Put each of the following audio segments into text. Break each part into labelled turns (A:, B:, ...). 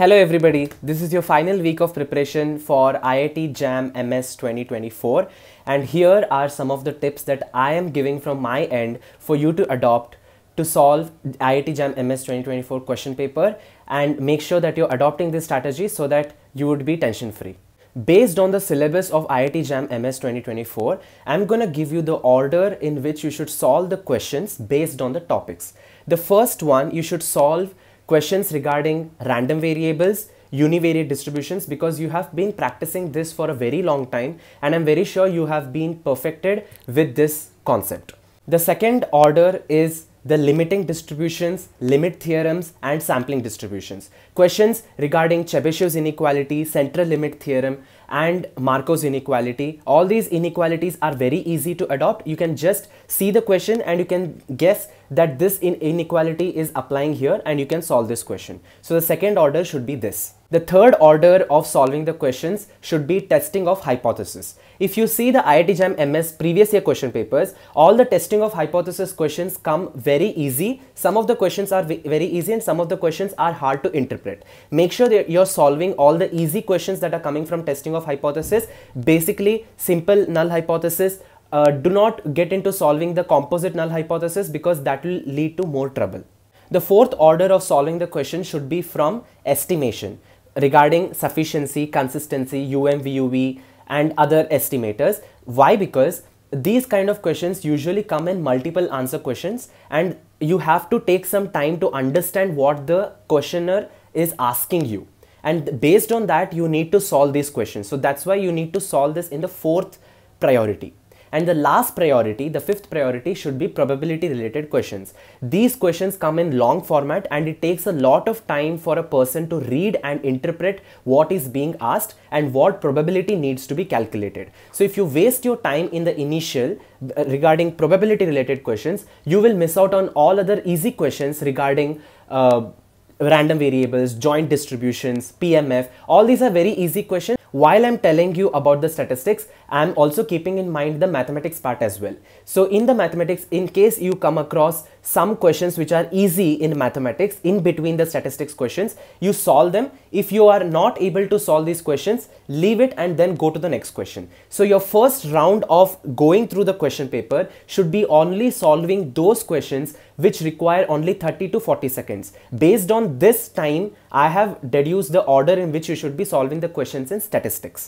A: Hello everybody, this is your final week of preparation for IIT JAM MS 2024 and here are some of the tips that I am giving from my end for you to adopt to solve IIT JAM MS 2024 question paper and make sure that you're adopting this strategy so that you would be tension free. Based on the syllabus of IIT JAM MS 2024, I'm gonna give you the order in which you should solve the questions based on the topics. The first one, you should solve questions regarding random variables, univariate distributions because you have been practicing this for a very long time and I'm very sure you have been perfected with this concept. The second order is the limiting distributions, limit theorems and sampling distributions. Questions regarding Chebyshev's inequality, central limit theorem and Markov's inequality. All these inequalities are very easy to adopt. You can just see the question and you can guess that this inequality is applying here and you can solve this question. So the second order should be this. The third order of solving the questions should be testing of hypothesis. If you see the IIT JAM MS previous year question papers, all the testing of hypothesis questions come very easy. Some of the questions are very easy and some of the questions are hard to interpret. Make sure that you're solving all the easy questions that are coming from testing of hypothesis. Basically, simple null hypothesis, uh, do not get into solving the composite null hypothesis because that will lead to more trouble. The fourth order of solving the question should be from estimation regarding sufficiency, consistency, UM, VUV and other estimators. Why? Because these kind of questions usually come in multiple answer questions and you have to take some time to understand what the questioner is asking you and based on that you need to solve these questions so that's why you need to solve this in the fourth priority and the last priority, the fifth priority should be probability related questions. These questions come in long format and it takes a lot of time for a person to read and interpret what is being asked and what probability needs to be calculated. So if you waste your time in the initial uh, regarding probability related questions, you will miss out on all other easy questions regarding uh, random variables, joint distributions, PMF. All these are very easy questions while I'm telling you about the statistics, I'm also keeping in mind the mathematics part as well. So in the mathematics, in case you come across some questions which are easy in mathematics in between the statistics questions, you solve them. If you are not able to solve these questions, leave it and then go to the next question. So your first round of going through the question paper should be only solving those questions which require only 30 to 40 seconds. Based on this time, I have deduced the order in which you should be solving the questions in statistics.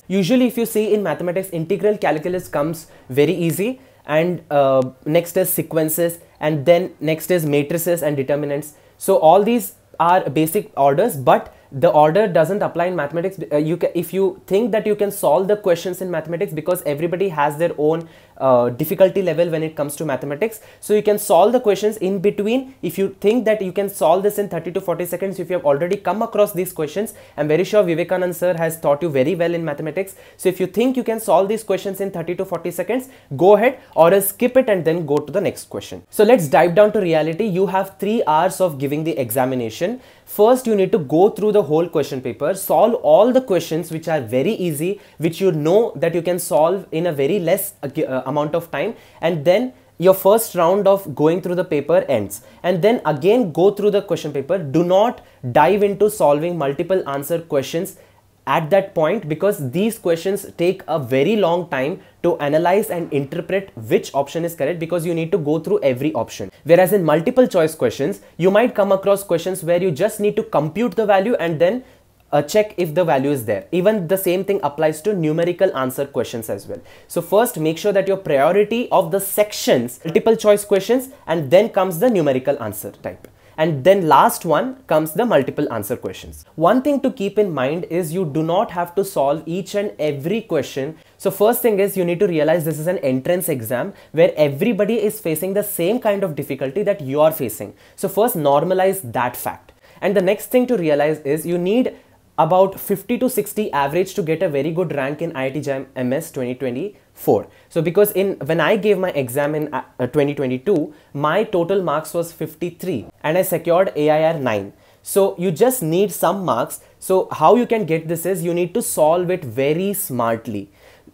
A: Usually if you see in mathematics, integral calculus comes very easy and uh, next is sequences and then next is matrices and determinants. So all these are basic orders but the order doesn't apply in mathematics uh, you if you think that you can solve the questions in mathematics because everybody has their own uh, difficulty level when it comes to mathematics so you can solve the questions in between. If you think that you can solve this in 30 to 40 seconds if you have already come across these questions i'm very sure vivekanand sir has taught you very well in mathematics. So if you think you can solve these questions in 30 to 40 seconds go ahead or skip it and then go to the next question. So let's dive down to reality. You have three hours of giving the examination First, you need to go through the whole question paper, solve all the questions which are very easy, which you know that you can solve in a very less uh, uh, amount of time. And then your first round of going through the paper ends. And then again go through the question paper. Do not dive into solving multiple answer questions at that point because these questions take a very long time to analyze and interpret which option is correct because you need to go through every option. Whereas in multiple choice questions, you might come across questions where you just need to compute the value and then uh, check if the value is there. Even the same thing applies to numerical answer questions as well. So first make sure that your priority of the sections, multiple choice questions and then comes the numerical answer type and then last one comes the multiple answer questions. One thing to keep in mind is you do not have to solve each and every question. So first thing is you need to realize this is an entrance exam where everybody is facing the same kind of difficulty that you are facing. So first normalize that fact. And the next thing to realize is you need about 50 to 60 average to get a very good rank in IIT JAM MS 2024. So because in when I gave my exam in uh, 2022, my total marks was 53 and I secured AIR 9. So you just need some marks. So how you can get this is you need to solve it very smartly.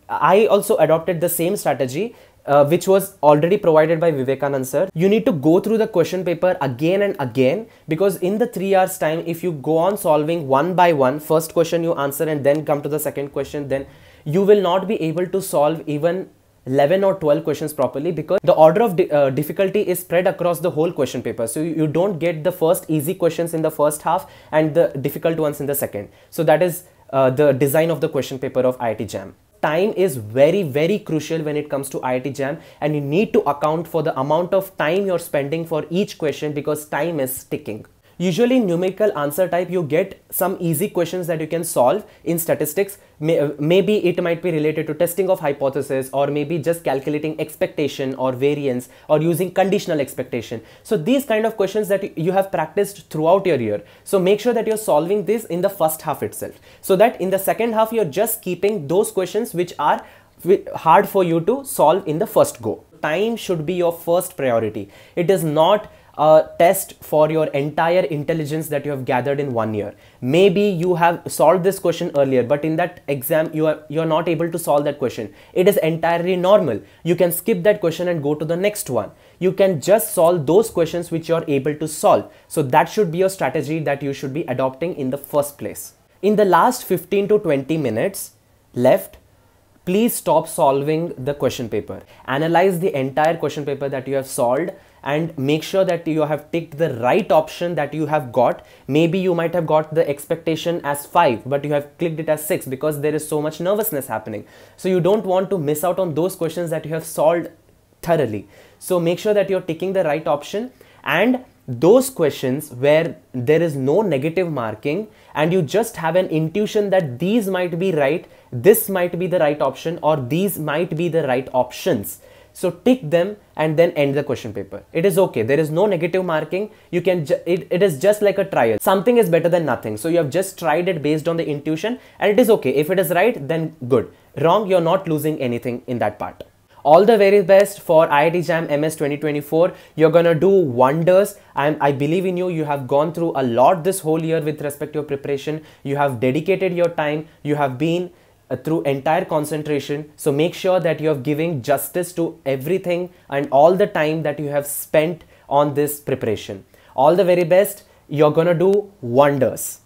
A: I also adopted the same strategy uh, which was already provided by Vivekanand sir. You need to go through the question paper again and again because in the three hours time, if you go on solving one by one, first question you answer and then come to the second question, then you will not be able to solve even 11 or 12 questions properly because the order of di uh, difficulty is spread across the whole question paper. So you, you don't get the first easy questions in the first half and the difficult ones in the second. So that is uh, the design of the question paper of IIT JAM time is very very crucial when it comes to IIT JAM and you need to account for the amount of time you're spending for each question because time is ticking. Usually in numerical answer type, you get some easy questions that you can solve in statistics. Maybe it might be related to testing of hypothesis or maybe just calculating expectation or variance or using conditional expectation. So these kind of questions that you have practiced throughout your year. So make sure that you're solving this in the first half itself. So that in the second half, you're just keeping those questions which are hard for you to solve in the first go. Time should be your first priority. It is not a test for your entire intelligence that you have gathered in one year. Maybe you have solved this question earlier, but in that exam, you are, you are not able to solve that question. It is entirely normal. You can skip that question and go to the next one. You can just solve those questions which you are able to solve. So that should be your strategy that you should be adopting in the first place. In the last 15 to 20 minutes left, please stop solving the question paper. Analyze the entire question paper that you have solved and make sure that you have ticked the right option that you have got. Maybe you might have got the expectation as 5 but you have clicked it as 6 because there is so much nervousness happening. So you don't want to miss out on those questions that you have solved thoroughly. So make sure that you're ticking the right option and those questions where there is no negative marking and you just have an intuition that these might be right, this might be the right option or these might be the right options so tick them and then end the question paper. It is okay. There is no negative marking. You can, it, it is just like a trial. Something is better than nothing. So you have just tried it based on the intuition and it is okay. If it is right, then good. Wrong, you're not losing anything in that part. All the very best for IIT JAM MS 2024. You're gonna do wonders and I believe in you. You have gone through a lot this whole year with respect to your preparation. You have dedicated your time. You have been uh, through entire concentration. So make sure that you are giving justice to everything and all the time that you have spent on this preparation. All the very best. You're gonna do wonders.